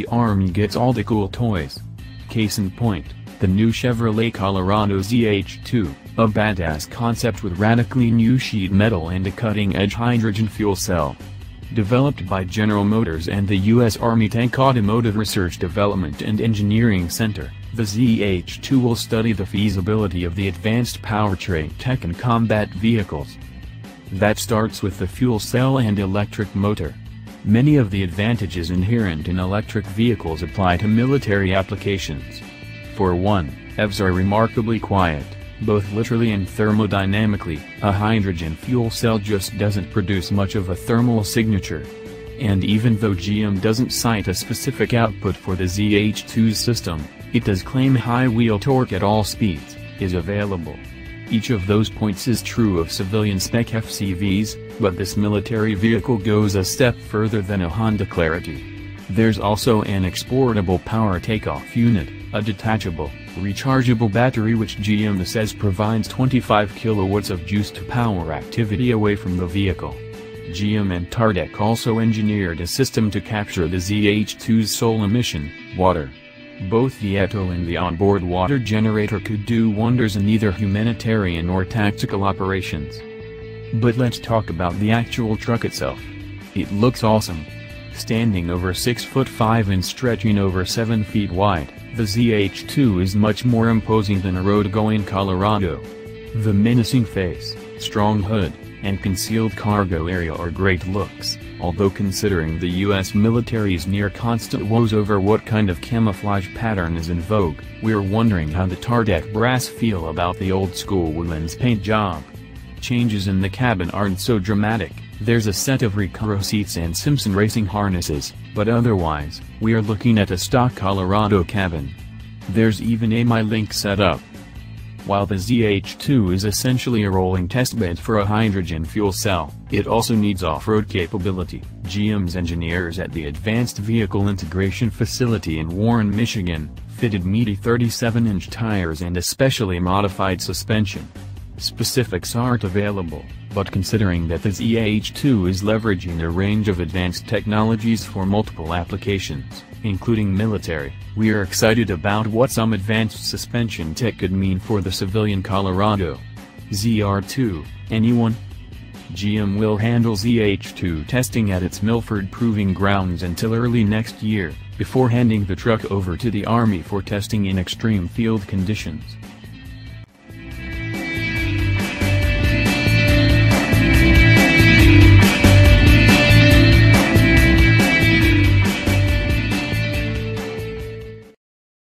The Army gets all the cool toys. Case in point, the new Chevrolet Colorado ZH2, a badass concept with radically new sheet metal and a cutting-edge hydrogen fuel cell. Developed by General Motors and the U.S. Army Tank Automotive Research Development and Engineering Center, the ZH2 will study the feasibility of the advanced powertrain tech in combat vehicles. That starts with the fuel cell and electric motor. Many of the advantages inherent in electric vehicles apply to military applications. For one, EVs are remarkably quiet, both literally and thermodynamically, a hydrogen fuel cell just doesn't produce much of a thermal signature. And even though GM doesn't cite a specific output for the ZH2's system, it does claim high wheel torque at all speeds, is available. Each of those points is true of civilian spec FCVs, but this military vehicle goes a step further than a Honda Clarity. There's also an exportable power takeoff unit, a detachable, rechargeable battery which GM says provides 25 kilowatts of juice to power activity away from the vehicle. GM and Tardec also engineered a system to capture the ZH2's sole emission, water. Both the ETO and the onboard water generator could do wonders in either humanitarian or tactical operations. But let's talk about the actual truck itself. It looks awesome. Standing over 6 foot 5 and stretching over 7 feet wide, the ZH2 is much more imposing than a road-going Colorado. The menacing face, strong hood, and concealed cargo area are great looks, although considering the US military's near constant woes over what kind of camouflage pattern is in vogue, we're wondering how the Tardec brass feel about the old-school women's paint job. Changes in the cabin aren't so dramatic, there's a set of Recaro seats and Simpson racing harnesses, but otherwise, we are looking at a stock Colorado cabin. There's even a MyLink setup, while the ZH2 is essentially a rolling testbed for a hydrogen fuel cell, it also needs off-road capability. GM's engineers at the Advanced Vehicle Integration Facility in Warren, Michigan, fitted meaty 37-inch tires and a specially modified suspension. Specifics aren't available, but considering that the ZH2 is leveraging a range of advanced technologies for multiple applications, including military, we are excited about what some advanced suspension tech could mean for the civilian Colorado. ZR2, anyone? GM will handle ZH2 testing at its Milford Proving Grounds until early next year, before handing the truck over to the Army for testing in extreme field conditions.